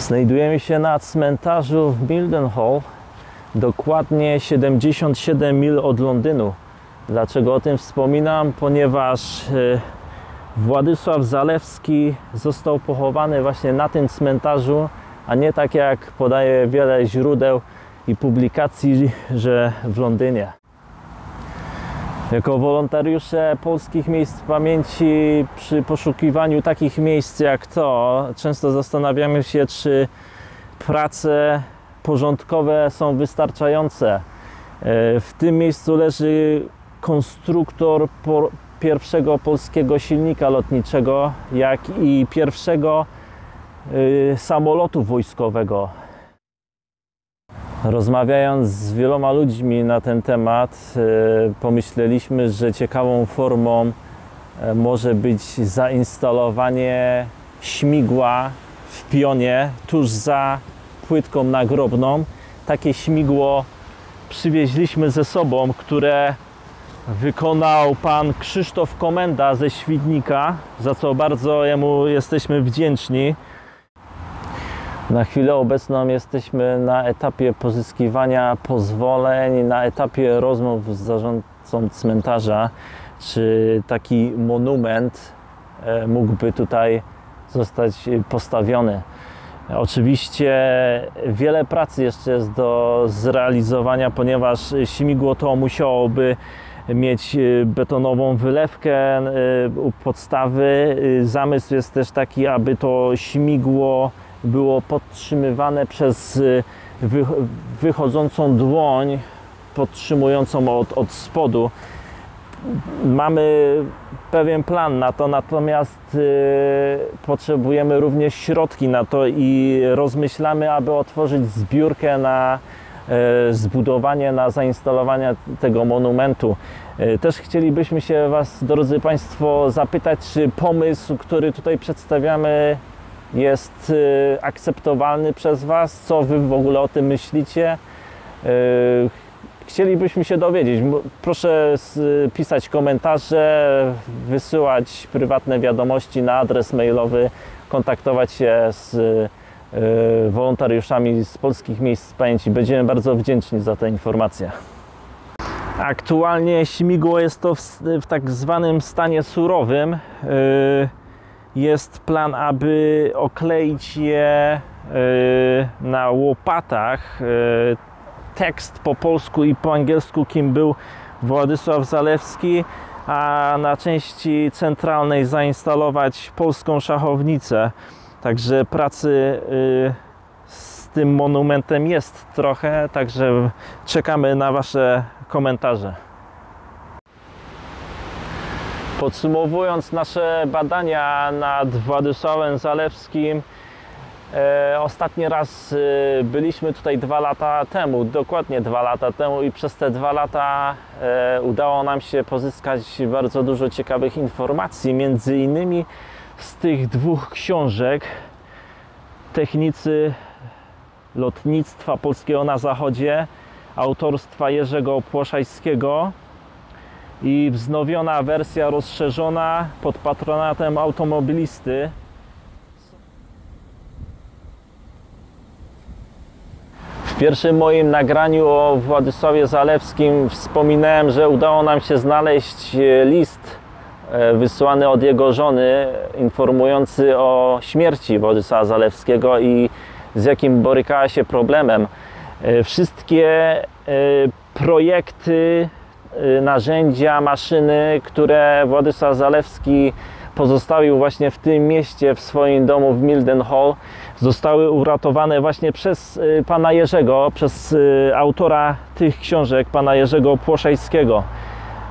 Znajdujemy się na cmentarzu w Mildenhall, dokładnie 77 mil od Londynu. Dlaczego o tym wspominam? Ponieważ e, Władysław Zalewski został pochowany właśnie na tym cmentarzu, a nie tak jak podaje wiele źródeł i publikacji, że w Londynie. Jako wolontariusze polskich miejsc pamięci przy poszukiwaniu takich miejsc jak to, często zastanawiamy się, czy prace porządkowe są wystarczające. E, W tym miejscu leży konstruktor pierwszego polskiego silnika lotniczego, jak i pierwszego y, samolotu wojskowego. Rozmawiając z wieloma ludźmi na ten temat, y, pomyśleliśmy, że ciekawą formą y, może być zainstalowanie śmigła w pionie tuż za płytką nagrobną. Takie śmigło przywieźliśmy ze sobą, które wykonał pan Krzysztof Komenda ze Świdnika, za co bardzo jemu jesteśmy wdzięczni. Na chwilę obecną jesteśmy na etapie pozyskiwania pozwoleń, na etapie rozmów z zarządcą cmentarza, czy taki monument e, mógłby tutaj zostać postawiony. Oczywiście wiele pracy jeszcze jest do zrealizowania, ponieważ śmigło to musiałoby mieć y, betonową wylewkę y, u podstawy. Zamysł jest też taki, aby to śmigło było podtrzymywane przez y, wy- wychodzącą dłoń podtrzymującą od, od spodu. Mamy pewien plan na to, natomiast y, potrzebujemy również środki na to i rozmyślamy, aby otworzyć zbiórkę na e, zbudowanie, na zainstalowanie tego monumentu. E, Też chcielibyśmy się Was, drodzy Państwo, zapytać, czy pomysł, który tutaj przedstawiamy, jest e, akceptowalny przez Was? Co Wy w ogóle o tym myślicie? E, Chcielibyśmy się dowiedzieć. Proszę pisać komentarze, wysyłać prywatne wiadomości na adres mailowy, kontaktować się z e, wolontariuszami z polskich miejsc pamięci. Będziemy bardzo wdzięczni za te informacje. Aktualnie śmigło jest to w, w tak zwanym stanie surowym. E, Jest plan, aby okleić je e, na łopatach. e, Tekst po polsku i po angielsku, kim był Władysław Zalewski, a na części centralnej zainstalować polską szachownicę. Także pracy y, z tym monumentem jest trochę, także czekamy na Wasze komentarze. Podsumowując nasze badania nad Władysławem Zalewskim, e, ostatni raz e, byliśmy tutaj dwa lata temu, dokładnie dwa lata temu i przez te dwa lata e, udało nam się pozyskać bardzo dużo ciekawych informacji, między innymi z tych dwóch książek Technicy lotnictwa polskiego na zachodzie autorstwa Jerzego Płoszajskiego i wznowiona wersja rozszerzona pod patronatem automobilisty. W pierwszym moim nagraniu o Władysławie Zalewskim wspominałem, że udało nam się znaleźć e, list e, wysłany od jego żony informujący o śmierci Władysława Zalewskiego i z jakim borykała się problemem. E, Wszystkie projekty, narzędzia, maszyny, które Władysław Zalewski pozostawił właśnie w tym mieście, w swoim domu w Mildenhall, zostały uratowane właśnie przez y, pana Jerzego, przez y, autora tych książek, pana Jerzego Płoszajskiego.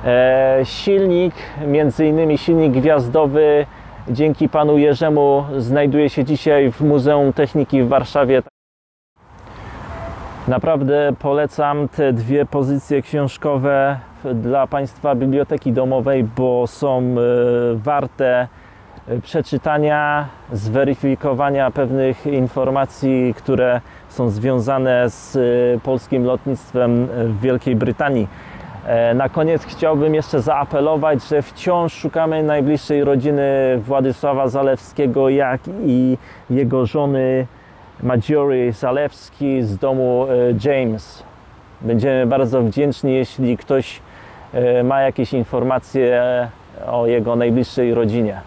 E, Silnik, między innymi silnik gwiazdowy, dzięki panu Jerzemu znajduje się dzisiaj w Muzeum Techniki w Warszawie. Naprawdę polecam te dwie pozycje książkowe dla Państwa Biblioteki Domowej, bo są e, warte e, przeczytania, zweryfikowania pewnych informacji, które są związane z e, polskim lotnictwem w Wielkiej Brytanii. Na koniec chciałbym jeszcze zaapelować, że wciąż szukamy najbliższej rodziny Władysława Zalewskiego, jak i jego żony Majory Zalewski z domu e, James. Będziemy bardzo wdzięczni, jeśli ktoś e, ma jakieś informacje o jego najbliższej rodzinie.